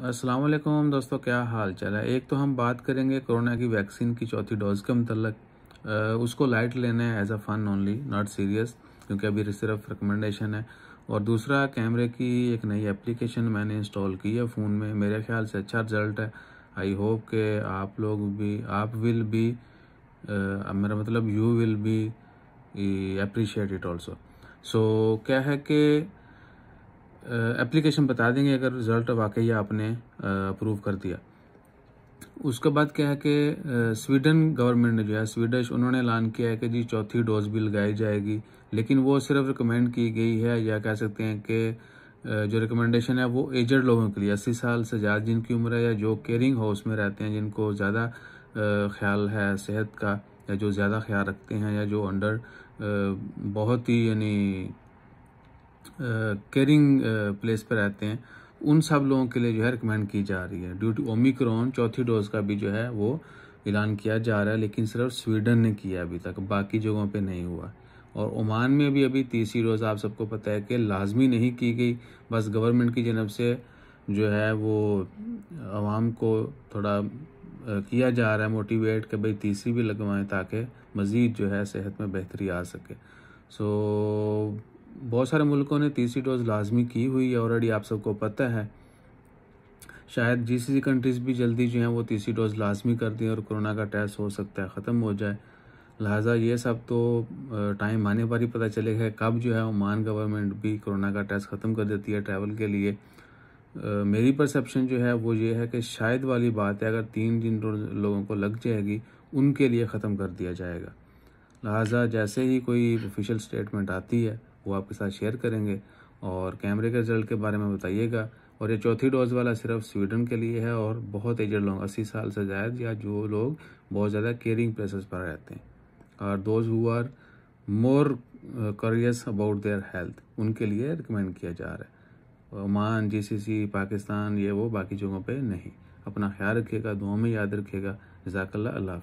अस्सलाम वालेकुम दोस्तों, क्या हाल चाल है? एक तो हम बात करेंगे कोरोना की वैक्सीन की चौथी डोज के मतलब उसको लाइट लेना है as a fun only not serious क्योंकि अभी सिर्फ़ रिकमेंडेशन है। और दूसरा, कैमरे की एक नई एप्लीकेशन मैंने इंस्टॉल की है फ़ोन में। मेरे ख्याल से अच्छा रिज़ल्ट है। आई होप के आप लोग भी, आप विल बी मेरा मतलब you will be appreciate it also so क्या है कि एप्लीकेशन बता देंगे अगर रिज़ल्ट वाकई आपने अप्रूव कर दिया। उसके बाद क्या है कि स्वीडन गवर्नमेंट ने जो है स्वीडिश उन्होंने ऐलान किया है कि जी चौथी डोज भी लगाई जाएगी, लेकिन वो सिर्फ़ रिकमेंड की गई है या कह सकते हैं कि जो रिकमेंडेशन है वो एजड लोगों के लिए, अस्सी साल से ज़्यादा जिनकी उम्र है या जो केयरिंग हाउस में रहते हैं, जिनको ज़्यादा ख्याल है सेहत का, या जो ज़्यादा ख्याल रखते हैं या जो अंडर बहुत ही यानी केयरिंग प्लेस पर रहते हैं। उन सब लोगों के लिए जो है रिकमेंड की जा रही है। ड्यू टू ओमिक्रॉन चौथी डोज का भी जो है वो ऐलान किया जा रहा है, लेकिन सिर्फ़ स्वीडन ने किया अभी तक, बाकी जगहों पे नहीं हुआ। और ओमान में भी अभी तीसरी डोज आप सबको पता है कि लाजमी नहीं की गई। बस गवर्नमेंट की जनब से जो है वो आवाम को थोड़ा किया जा रहा है मोटिवेट कि भाई तीसरी भी लगवाएँ ताकि मज़ीद जो है सेहत में बेहतरी आ सके। सो बहुत सारे मुल्कों ने तीसरी डोज लाजमी की हुई है ऑलरेडी आप सबको पता है। शायद जीसीसी कंट्रीज़ भी जल्दी जो है वो तीसरी डोज लाजमी कर दें और कोरोना का टेस्ट हो सकता है, ख़त्म हो जाए। लिहाजा ये सब तो टाइम आने पर ही पता चलेगा कब जो है ओमान गवर्नमेंट भी कोरोना का टेस्ट ख़त्म कर देती है ट्रैवल के लिए। मेरी परसेप्शन जो है वो ये है कि शायद वाली बात है, अगर तीन दिन लोगों को लग जाएगी, उनके लिए ख़त्म कर दिया जाएगा। लिहाजा जैसे ही कोई ऑफिशियल स्टेटमेंट आती है वो आपके साथ शेयर करेंगे। और कैमरे के रिज़ल्ट के बारे में बताइएगा। और ये चौथी डोज वाला सिर्फ़ स्वीडन के लिए है और बहुत एजड लोग, अस्सी साल से ज़्यादा या जो लोग बहुत ज़्यादा केयरिंग प्लेसेस पर रहते हैं। और those who are more curious about their health उनके लिए रिकमेंड किया जा रहा है। ओमान जीसीसी पाकिस्तान, ये वो बाकी जगहों पे नहीं। अपना ख्याल रखिएगा दुआ में याद रखिएगा। जजाकल्ला अल्लाह